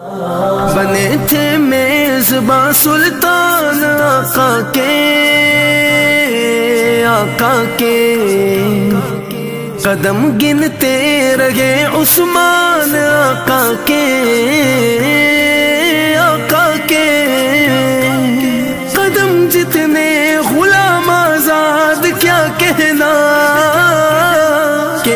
बने थे मेजबा सुल्तान आका के आका के। कदम गिनते रहे उस्मान आका के आका के। कदम जितने गुलाम आज़ाद, क्या कहना